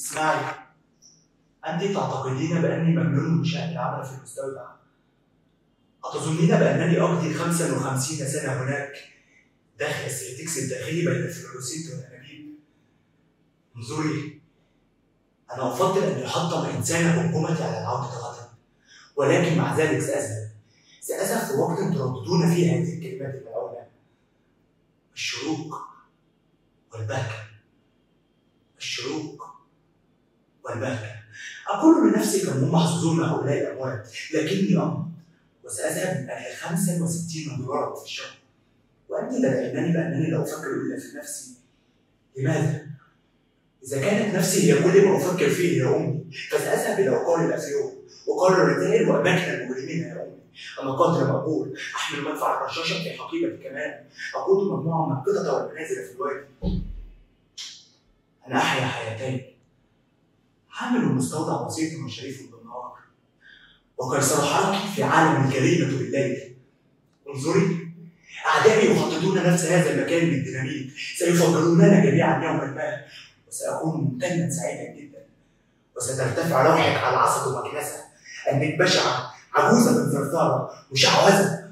اسمعي أنت تعتقدين بأني مجنون من شأن العمل في المستودع؟ أتظنين بأنني أقضي 55 سنة هناك؟ داخل السيرتكس الداخلي بين الفلوروسيت والأنابيب. انظري أنا أفضل أن يحطم إنسان حكومتي على العودة غدا ولكن مع ذلك سأذهب سأذهب في وقت ترددون فيه هذه الكلمات الملعونة. الشروق والبهجة الشروق والبهجة أقول لنفسي كم هم محظوظون هؤلاء الأموات لكني أمضي وسأذهب من أجل 65 دولارا في الشهر. وأنت تدعينني بأنني لا أفكر إلا في نفسي. لماذا؟ إذا كانت نفسي هي كل ما أفكر فيه يا أمي فسأذهب إلى أقارب الأفيون وقال الرجال وأماكن المجرمين يا أمي. أنا قادر أقول أحمل مدفع رشاشا في حقيبة كمان. أقود مجموعة من القطط والمنازل في الوادي. أنا أحيا حياتين. حامل مستودع بسيط وشريف بالنهار وقيصر حركي في عالم الجريمة بالليل. انظري أعدائي يخططون نفس هذا المكان بالديناميت. سيفجروننا جميعا يوما ما وسأكون ممتنا سعيدا جدا. وسترتفع روحك على عصب مكنسة. أنك بشعة عجوزة من ثرثارة مشعوذة